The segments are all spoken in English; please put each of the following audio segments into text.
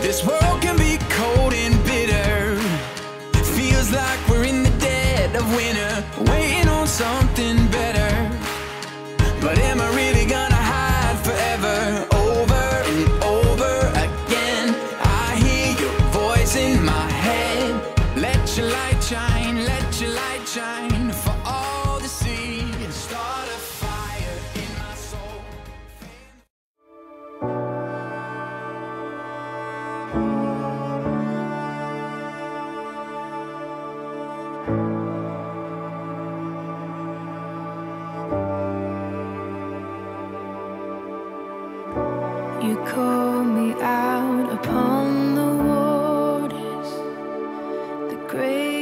This world can be cold and bitter. Feels like we're in the dead of winter, waiting on something better. But am I call me out upon the waters, the great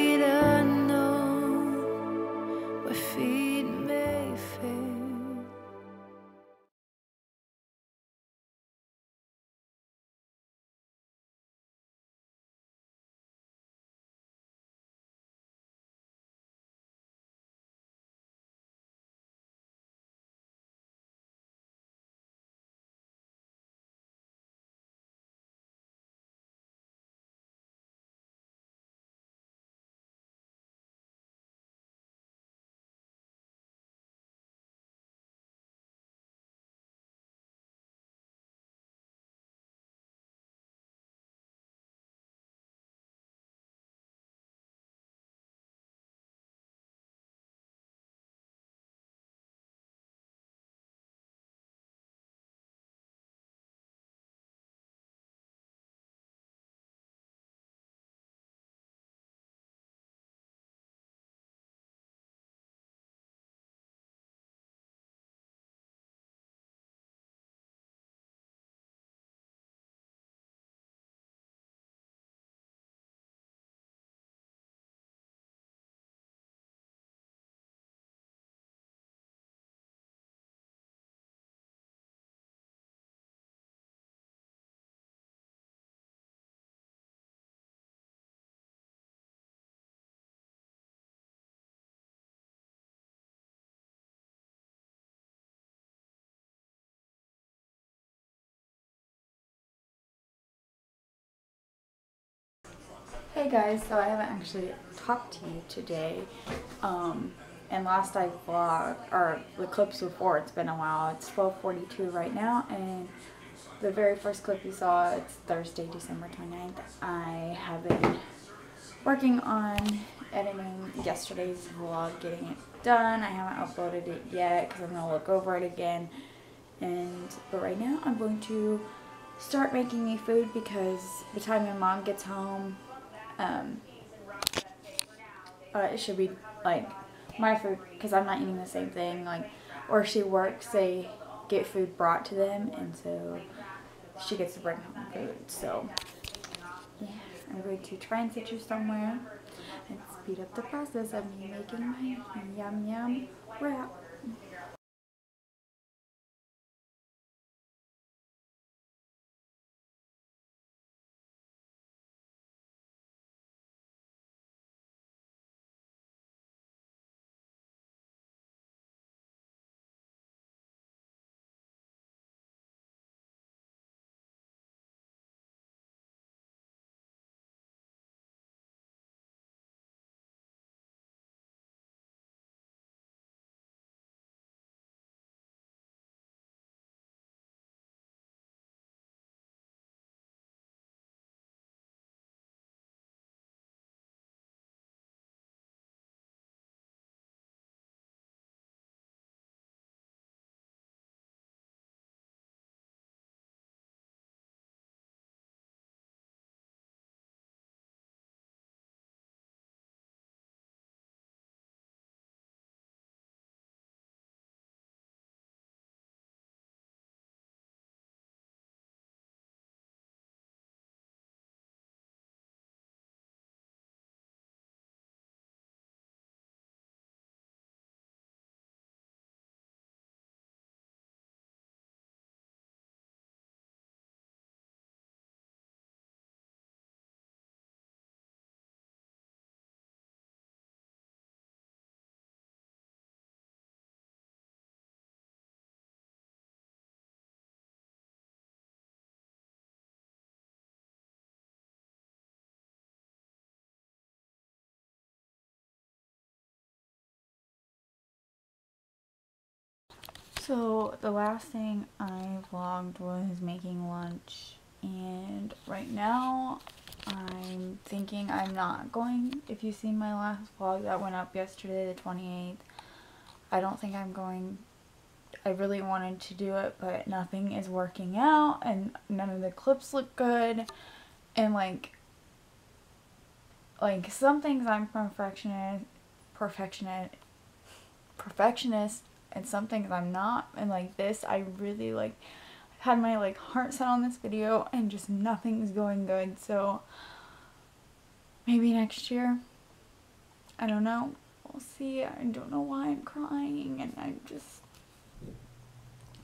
Hey guys, so I haven't actually talked to you today. Um, and last I vlogged, or the clips before, it's been a while. It's 12:42 right now, and the very first clip you saw, it's Thursday, December 29th. I have been working on editing yesterday's vlog, getting it done. I haven't uploaded it yet because I'm gonna look over it again. And but right now, I'm going to start making me food because the time my mom gets home, um, it should be like my food because I'm not eating the same thing. Like, or she works, they get food brought to them, and so she gets to bring home food. So, yeah, I'm going to try and sit you somewhere and speed up the process of me making my yum yum wrap. So the last thing I vlogged was making lunch and right now I'm thinking I'm not going, if you've seen my last vlog that went up yesterday the 28th, I don't think I'm going, I really wanted to do it but nothing is working out and none of the clips look good and like, like some things I'm perfectionist, perfectionist, perfectionist and some things I'm not and like this I really like had my like heart set on this video and just nothing's going good so maybe next year? I don't know. We'll see. I don't know why I'm crying and I'm just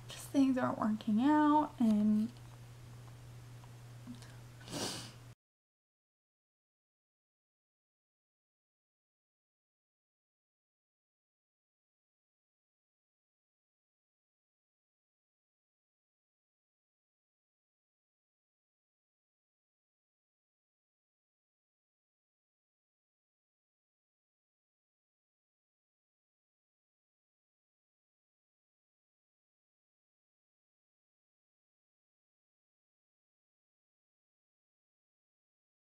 just things aren't working out and